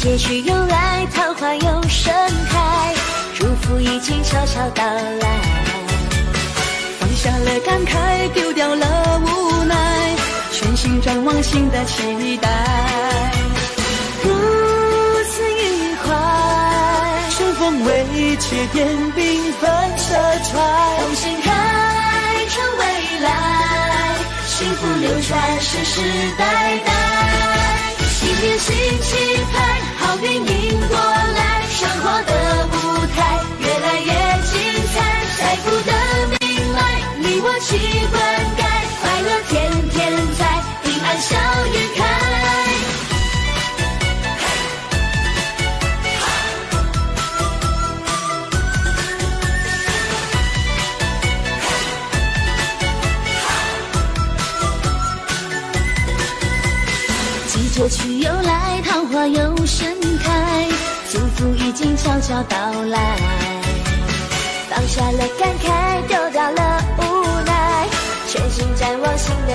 节去又来，桃花又盛开，祝福已经悄悄到来。放下了感慨，丢掉了无奈，全心展望新的期待。如此愉快，春风为切点缤纷色彩，同心开创未来，幸福流传世世代代。你我齐灌溉，快乐天天在，平安笑颜开。季节去又来，桃花又盛开，祝福已经悄悄到来。放下了感慨，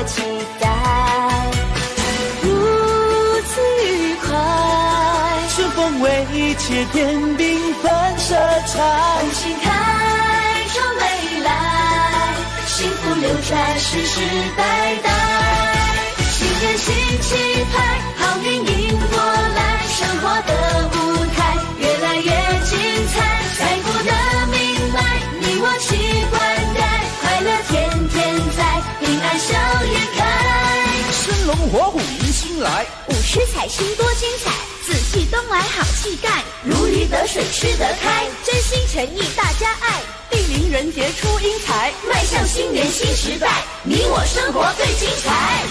期待。如此愉快，春风为一切添缤纷色彩同。心开创未来，幸福流传世世代代。新年新气生龙活虎迎新来，舞狮彩星多精彩，紫气东来好气概，如鱼得水吃得开，真心诚意大家爱，地灵人杰出英才，迈向新年新时代，你我生活最精彩。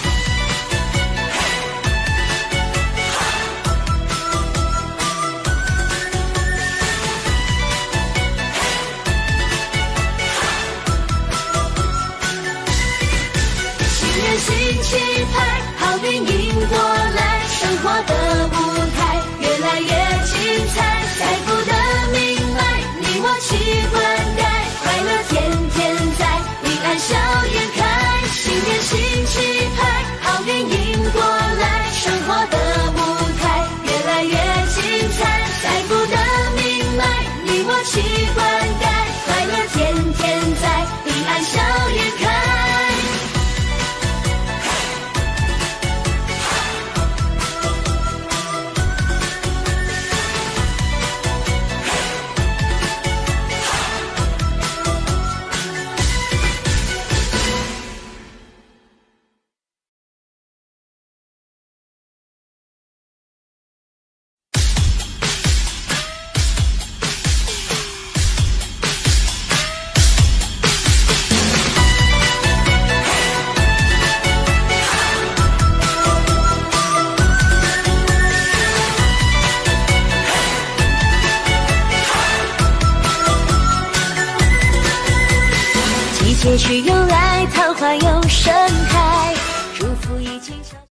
新年别去又来，桃花又盛开，祝福已经悄悄。